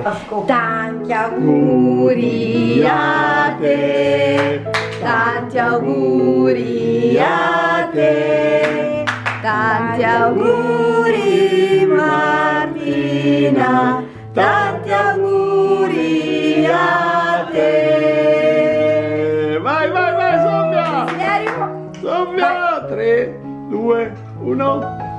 Tanti auguri a te, tanti auguri a te, tanti auguri Martina, tanti auguri a te. Vai, vai, vai! Desiderio? Soffia! 3, 2, 1.